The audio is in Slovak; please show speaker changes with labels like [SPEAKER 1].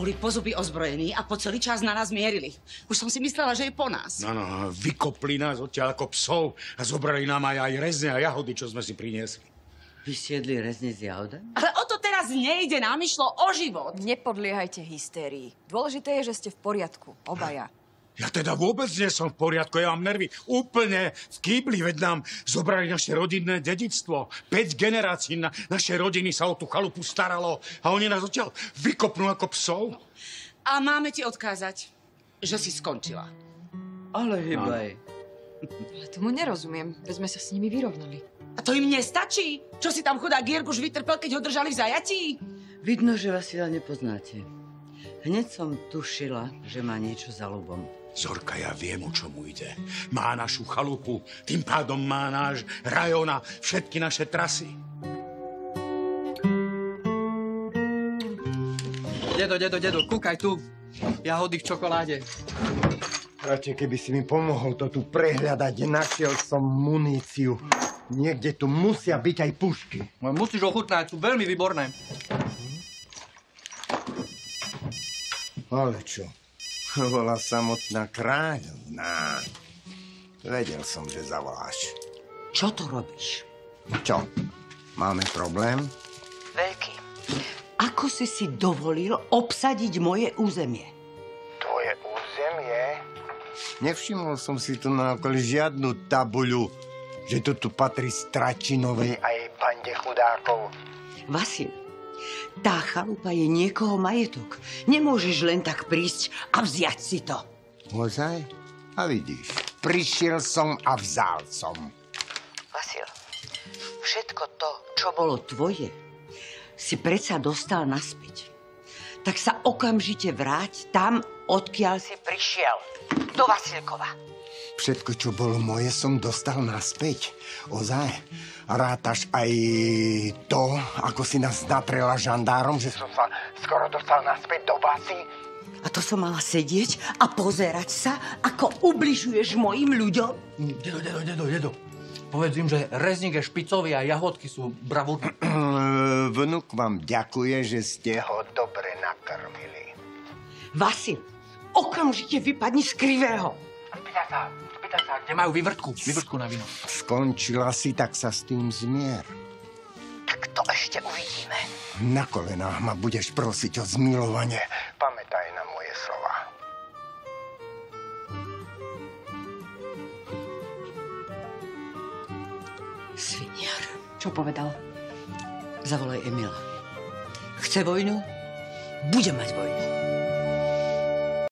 [SPEAKER 1] Boli po zuby ozbrojení a po celý čas na nás mierili. Už som si myslela, že je po nás.
[SPEAKER 2] No, no, vykopli nás odtiaľ ako psov a zobrali nám aj, aj rezne a jahody, čo sme si priniesli.
[SPEAKER 3] Vy siedli rezne z jahodami?
[SPEAKER 1] Ale o to teraz nejde, nám išlo o život.
[SPEAKER 4] Nepodliehajte hystérii. Dôležité je, že ste v poriadku, obaja.
[SPEAKER 2] Ja teda vôbec nie som v poriadku, ja mám nervy úplne v kýbli, veď nám zobrali naše rodinné dedictvo. Päť generácií na, naše rodiny sa o tú chalupu staralo a oni nás odtiaľ vykopnú ako psov.
[SPEAKER 1] A máme ti odkázať, že si skončila.
[SPEAKER 3] Ale hybaj.
[SPEAKER 4] Ale tomu nerozumiem, veď sme sa s nimi vyrovnali.
[SPEAKER 1] A to im nestačí? Čo si tam chudá Gierguš vytrpel, keď ho držali v zajatí?
[SPEAKER 3] Vidno, že Vasila nepoznáte. Hneď som tušila, že má niečo za ľubom.
[SPEAKER 2] Zorka, ja viem, o čomu ide. Má našu chalupu, tým pádom má náš rajona, všetky naše trasy.
[SPEAKER 5] Dedo, dedo, dedo, kúkaj tu. Jahody v čokoláde.
[SPEAKER 6] Radšej, keby si mi pomohol to tu prehľadať, našiel som muníciu. Niekde tu musia byť aj pušky.
[SPEAKER 5] No, musíš ochutnať, sú veľmi výborné.
[SPEAKER 6] Ale čo? Bola samotná kráľovná. Vedel som, že zavoláš.
[SPEAKER 3] Čo tu robíš?
[SPEAKER 6] Čo? Máme problém?
[SPEAKER 3] Veľký. Ako si si dovolil obsadiť moje územie?
[SPEAKER 6] Tvoje územie? Nevšimol som si tu na okolí žiadnu tabuľu, že to tu patrí Stračinovej a jej bande chudákov.
[SPEAKER 3] Vasil, tá chalupa je niekoho majetok. Nemôžeš len tak prísť a vziať si to.
[SPEAKER 6] Ozaj? A vidíš, prišiel som a vzal som.
[SPEAKER 3] Vasil, všetko to, čo bolo tvoje, si predsa dostal naspäť. Tak sa okamžite vráť tam, odkiaľ si prišiel. Do Vasilkova.
[SPEAKER 6] Všetko, čo bolo moje, som dostal naspäť. Ozaj. A rátaš aj to, ako si nás natrela žandárom, že som sa skoro dostal naspäť do basy?
[SPEAKER 3] A to som mala sedieť a pozerať sa, ako ubližuješ mojim ľuďom?
[SPEAKER 5] Dedo, dedo, dedo, dedo. Povedz im, že rezník je špicový a jahodky sú bravúrky.
[SPEAKER 6] Vnuk vám ďakuje, že ste ho dobre nakrmili.
[SPEAKER 3] Vasil, okamžite vypadni z krivého.
[SPEAKER 5] Spýtaj sa, spýtaj sa, kde majú vyvrtku. Vyvrtku na víno.
[SPEAKER 6] Skončila si, tak sa s tým zmier.
[SPEAKER 3] Tak to ešte uvidíme.
[SPEAKER 6] Na kolenách ma budeš prosiť o zmilovanie. Pamätaj na moje slova.
[SPEAKER 3] Sviniar,
[SPEAKER 4] Čo povedal?
[SPEAKER 3] zavolaj Emila. Chce vojnu? Bude mať vojnu.